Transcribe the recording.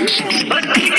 but